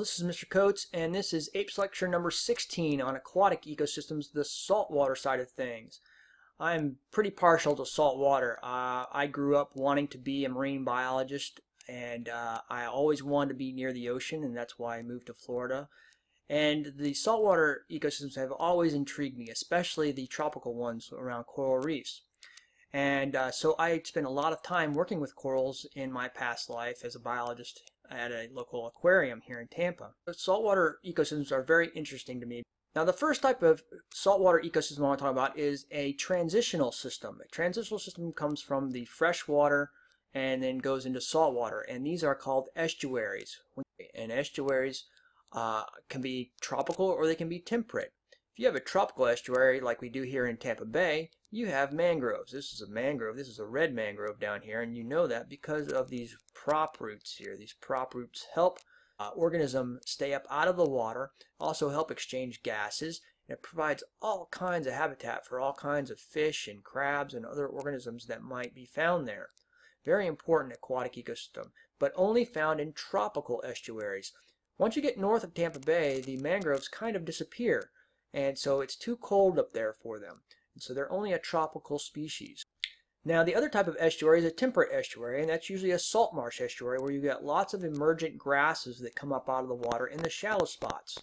this is Mr. Coates, and this is APES lecture number 16 on aquatic ecosystems, the saltwater side of things. I'm pretty partial to saltwater. Uh, I grew up wanting to be a marine biologist, and uh, I always wanted to be near the ocean, and that's why I moved to Florida. And the saltwater ecosystems have always intrigued me, especially the tropical ones around coral reefs. And uh, so I spent a lot of time working with corals in my past life as a biologist at a local aquarium here in Tampa. Saltwater ecosystems are very interesting to me. Now the first type of saltwater ecosystem I want to talk about is a transitional system. A transitional system comes from the freshwater and then goes into saltwater and these are called estuaries. And estuaries uh, can be tropical or they can be temperate. If you have a tropical estuary like we do here in Tampa Bay, you have mangroves. This is a mangrove. This is a red mangrove down here, and you know that because of these prop roots here. These prop roots help uh, organism stay up out of the water, also help exchange gases, and it provides all kinds of habitat for all kinds of fish and crabs and other organisms that might be found there. Very important aquatic ecosystem, but only found in tropical estuaries. Once you get north of Tampa Bay, the mangroves kind of disappear, and so it's too cold up there for them. So they're only a tropical species. Now the other type of estuary is a temperate estuary, and that's usually a salt marsh estuary where you get lots of emergent grasses that come up out of the water in the shallow spots.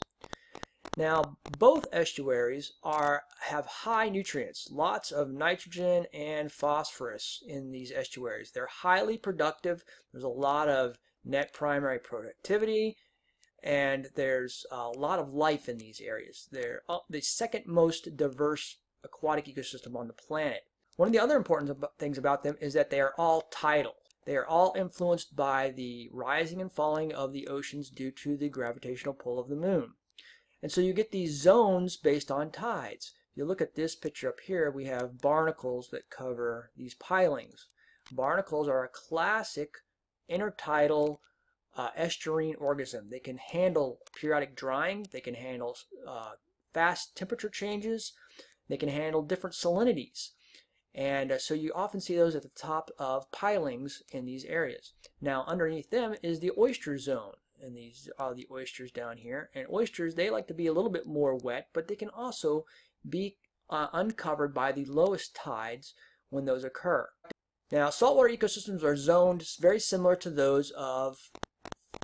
Now both estuaries are have high nutrients, lots of nitrogen and phosphorus in these estuaries. They're highly productive. There's a lot of net primary productivity and there's a lot of life in these areas. They're uh, the second most diverse aquatic ecosystem on the planet. One of the other important things about them is that they are all tidal. They are all influenced by the rising and falling of the oceans due to the gravitational pull of the moon. And so you get these zones based on tides. If you look at this picture up here, we have barnacles that cover these pilings. Barnacles are a classic intertidal uh, estuarine organism. They can handle periodic drying, they can handle uh, fast temperature changes, they can handle different salinities. And uh, so you often see those at the top of pilings in these areas. Now underneath them is the oyster zone. And these are the oysters down here. And oysters, they like to be a little bit more wet, but they can also be uh, uncovered by the lowest tides when those occur. Now saltwater ecosystems are zoned very similar to those of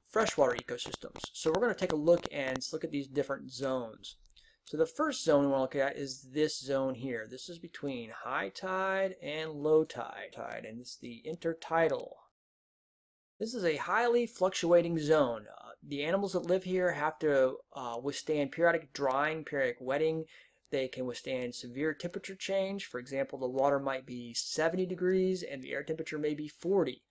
freshwater ecosystems. So we're going to take a look and look at these different zones. So the first zone we want to look at is this zone here. This is between high tide and low tide, tide and it's the intertidal. This is a highly fluctuating zone. Uh, the animals that live here have to uh, withstand periodic drying, periodic wetting. They can withstand severe temperature change. For example, the water might be 70 degrees and the air temperature may be 40.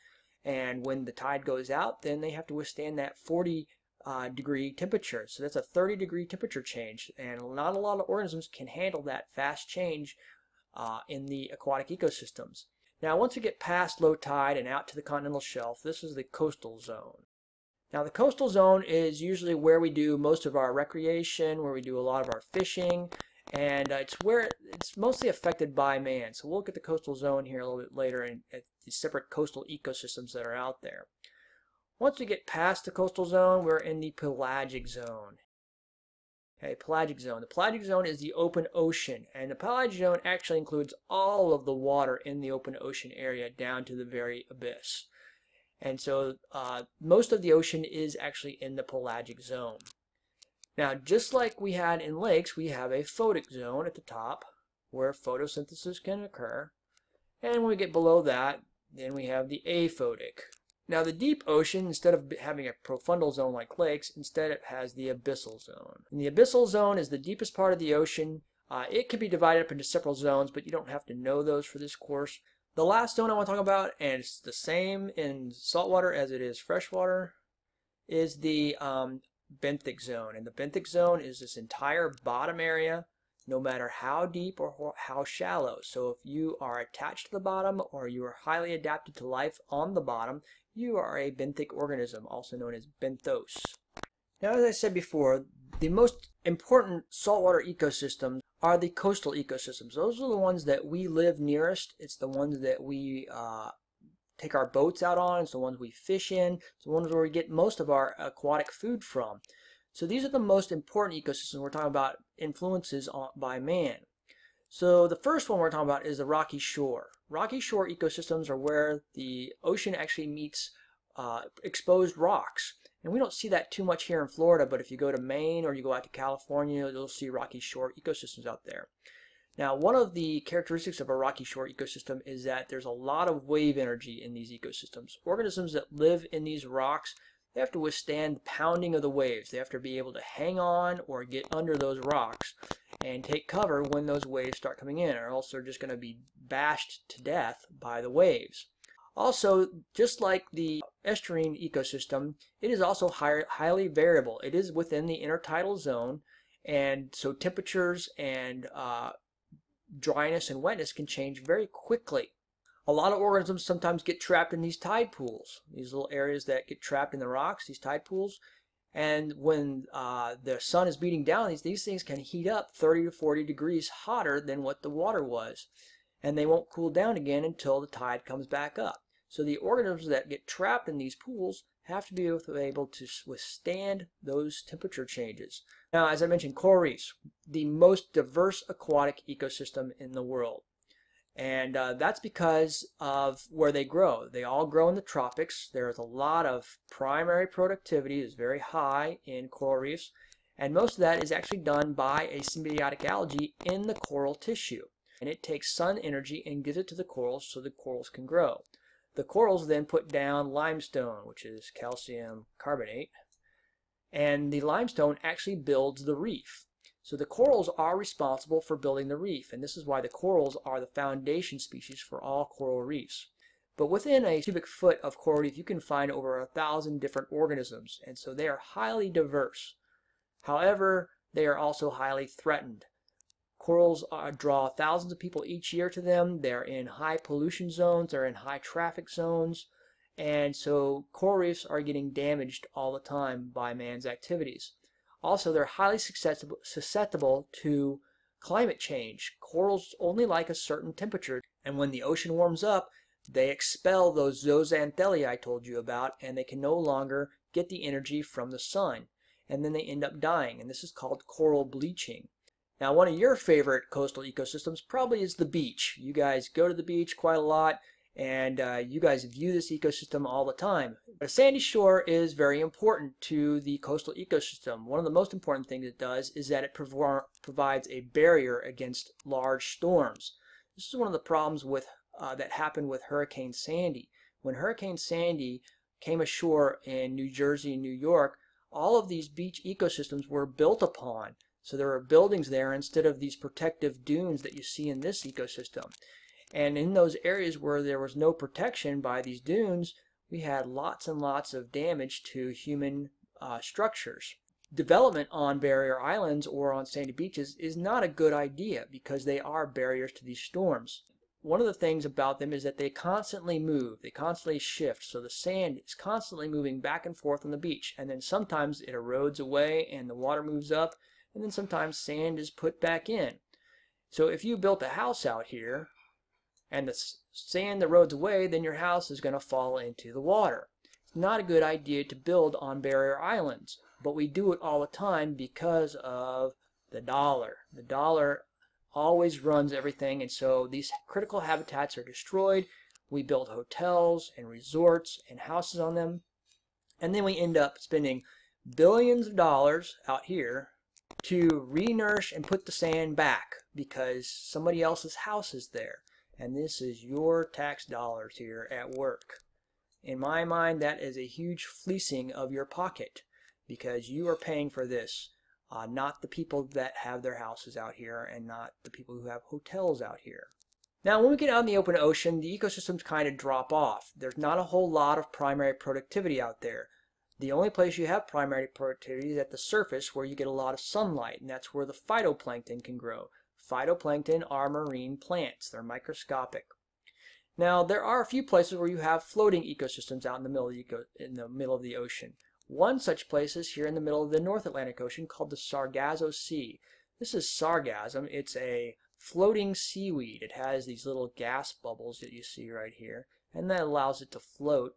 And when the tide goes out, then they have to withstand that 40 uh, degree temperature. So that's a 30 degree temperature change. And not a lot of organisms can handle that fast change uh, in the aquatic ecosystems. Now once we get past low tide and out to the continental shelf, this is the coastal zone. Now the coastal zone is usually where we do most of our recreation, where we do a lot of our fishing, and uh, it's where it's mostly affected by man. So we'll look at the coastal zone here a little bit later and at the separate coastal ecosystems that are out there. Once we get past the coastal zone, we're in the pelagic zone. Okay, pelagic zone. The pelagic zone is the open ocean, and the pelagic zone actually includes all of the water in the open ocean area down to the very abyss. And so uh, most of the ocean is actually in the pelagic zone. Now, just like we had in lakes, we have a photic zone at the top where photosynthesis can occur. And when we get below that, then we have the aphotic, now the deep ocean, instead of having a profundal zone like lakes, instead it has the abyssal zone. And the abyssal zone is the deepest part of the ocean. Uh, it can be divided up into several zones, but you don't have to know those for this course. The last zone I want to talk about, and it's the same in saltwater as it is freshwater, is the um, benthic zone. And the benthic zone is this entire bottom area no matter how deep or how shallow. So if you are attached to the bottom or you are highly adapted to life on the bottom, you are a benthic organism, also known as benthos. Now, as I said before, the most important saltwater ecosystems are the coastal ecosystems. Those are the ones that we live nearest. It's the ones that we uh, take our boats out on. It's the ones we fish in. It's the ones where we get most of our aquatic food from. So these are the most important ecosystems. We're talking about influences on, by man. So the first one we're talking about is the rocky shore. Rocky shore ecosystems are where the ocean actually meets uh, exposed rocks. And we don't see that too much here in Florida, but if you go to Maine or you go out to California, you'll see rocky shore ecosystems out there. Now, one of the characteristics of a rocky shore ecosystem is that there's a lot of wave energy in these ecosystems. Organisms that live in these rocks, they have to withstand pounding of the waves. They have to be able to hang on or get under those rocks and take cover when those waves start coming in, or else they're just going to be bashed to death by the waves. Also, just like the estuarine ecosystem, it is also high, highly variable. It is within the intertidal zone, and so temperatures and uh, dryness and wetness can change very quickly. A lot of organisms sometimes get trapped in these tide pools, these little areas that get trapped in the rocks, these tide pools. And when uh, the sun is beating down, these, these things can heat up 30 to 40 degrees hotter than what the water was. And they won't cool down again until the tide comes back up. So the organisms that get trapped in these pools have to be able to withstand those temperature changes. Now, as I mentioned, coral reefs, the most diverse aquatic ecosystem in the world. And uh, that's because of where they grow. They all grow in the tropics. There's a lot of primary productivity is very high in coral reefs. And most of that is actually done by a symbiotic algae in the coral tissue. And it takes sun energy and gives it to the corals so the corals can grow. The corals then put down limestone, which is calcium carbonate, and the limestone actually builds the reef. So the corals are responsible for building the reef, and this is why the corals are the foundation species for all coral reefs. But within a cubic foot of coral reef, you can find over a thousand different organisms, and so they are highly diverse. However, they are also highly threatened. Corals uh, draw thousands of people each year to them. They're in high pollution zones, they're in high traffic zones, and so coral reefs are getting damaged all the time by man's activities. Also, they're highly susceptible, to climate change. Corals only like a certain temperature, and when the ocean warms up, they expel those zooxanthellae I told you about, and they can no longer get the energy from the sun. And then they end up dying, and this is called coral bleaching. Now, one of your favorite coastal ecosystems probably is the beach. You guys go to the beach quite a lot, and uh, you guys view this ecosystem all the time. A sandy shore is very important to the coastal ecosystem. One of the most important things it does is that it prov provides a barrier against large storms. This is one of the problems with uh, that happened with Hurricane Sandy. When Hurricane Sandy came ashore in New Jersey and New York, all of these beach ecosystems were built upon. So there are buildings there instead of these protective dunes that you see in this ecosystem. And in those areas where there was no protection by these dunes, we had lots and lots of damage to human uh, structures. Development on barrier islands or on sandy beaches is not a good idea because they are barriers to these storms. One of the things about them is that they constantly move, they constantly shift, so the sand is constantly moving back and forth on the beach, and then sometimes it erodes away and the water moves up, and then sometimes sand is put back in. So if you built a house out here and the sand erodes away, then your house is going to fall into the water. It's not a good idea to build on barrier islands, but we do it all the time because of the dollar. The dollar always runs everything, and so these critical habitats are destroyed. We build hotels and resorts and houses on them, and then we end up spending billions of dollars out here to re-nourish and put the sand back because somebody else's house is there. And this is your tax dollars here at work. In my mind, that is a huge fleecing of your pocket because you are paying for this, uh, not the people that have their houses out here and not the people who have hotels out here. Now, when we get out in the open ocean, the ecosystems kind of drop off. There's not a whole lot of primary productivity out there. The only place you have primary productivity is at the surface where you get a lot of sunlight, and that's where the phytoplankton can grow. Phytoplankton are marine plants. They're microscopic. Now, there are a few places where you have floating ecosystems out in the middle of the, eco in the, middle of the ocean. One such place is here in the middle of the North Atlantic Ocean called the Sargasso Sea. This is sargassum. It's a floating seaweed. It has these little gas bubbles that you see right here, and that allows it to float.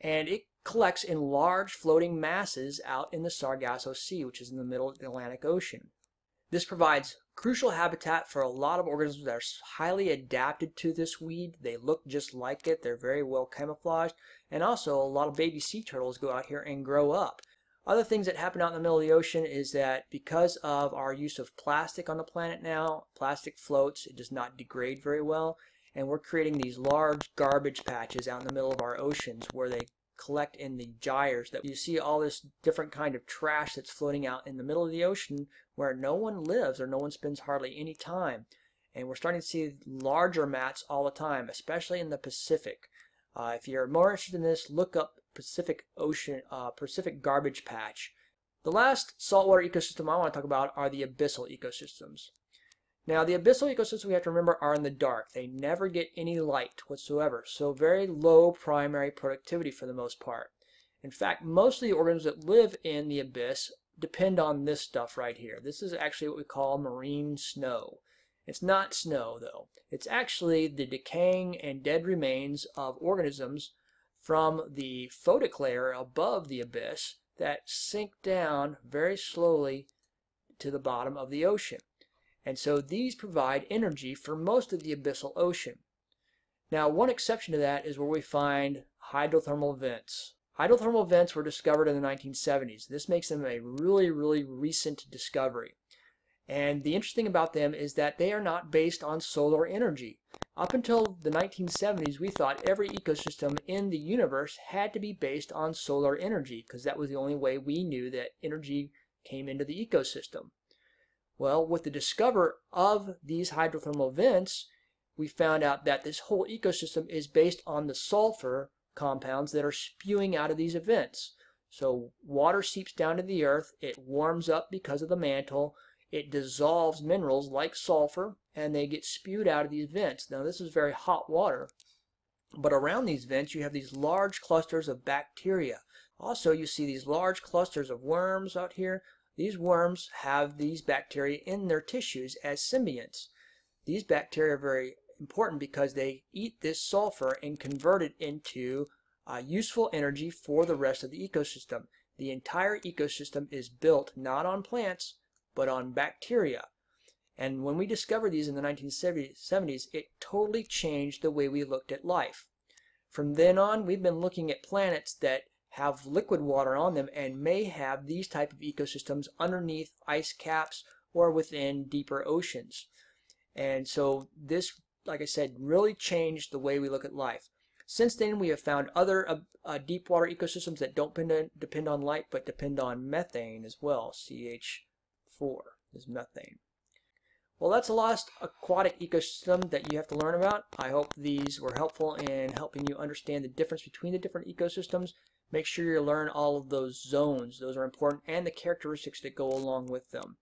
And it collects in large floating masses out in the Sargasso Sea, which is in the middle of the Atlantic Ocean. This provides crucial habitat for a lot of organisms that are highly adapted to this weed. They look just like it. They're very well camouflaged. And also, a lot of baby sea turtles go out here and grow up. Other things that happen out in the middle of the ocean is that because of our use of plastic on the planet now, plastic floats, it does not degrade very well, and we're creating these large garbage patches out in the middle of our oceans where they collect in the gyres that you see all this different kind of trash that's floating out in the middle of the ocean where no one lives or no one spends hardly any time. And we're starting to see larger mats all the time, especially in the Pacific. Uh, if you're more interested in this, look up Pacific Ocean, uh, Pacific Garbage Patch. The last saltwater ecosystem I want to talk about are the abyssal ecosystems. Now, the abyssal ecosystems we have to remember are in the dark. They never get any light whatsoever, so very low primary productivity for the most part. In fact, most of the organisms that live in the abyss depend on this stuff right here. This is actually what we call marine snow. It's not snow, though. It's actually the decaying and dead remains of organisms from the photic layer above the abyss that sink down very slowly to the bottom of the ocean. And so these provide energy for most of the abyssal ocean. Now, one exception to that is where we find hydrothermal vents. Hydrothermal vents were discovered in the 1970s. This makes them a really, really recent discovery. And the interesting about them is that they are not based on solar energy. Up until the 1970s, we thought every ecosystem in the universe had to be based on solar energy because that was the only way we knew that energy came into the ecosystem. Well, with the discovery of these hydrothermal vents, we found out that this whole ecosystem is based on the sulfur compounds that are spewing out of these events. So water seeps down to the earth, it warms up because of the mantle, it dissolves minerals like sulfur, and they get spewed out of these vents. Now this is very hot water, but around these vents you have these large clusters of bacteria. Also you see these large clusters of worms out here. These worms have these bacteria in their tissues as symbionts. These bacteria are very important because they eat this sulfur and convert it into uh, useful energy for the rest of the ecosystem. The entire ecosystem is built not on plants, but on bacteria. And when we discovered these in the 1970s, it totally changed the way we looked at life. From then on, we've been looking at planets that have liquid water on them and may have these type of ecosystems underneath ice caps or within deeper oceans. And so this, like I said, really changed the way we look at life. Since then, we have found other uh, uh, deep water ecosystems that don't depend, depend on light, but depend on methane as well, CH 4 is methane. Well, that's the last aquatic ecosystem that you have to learn about. I hope these were helpful in helping you understand the difference between the different ecosystems. Make sure you learn all of those zones. Those are important and the characteristics that go along with them.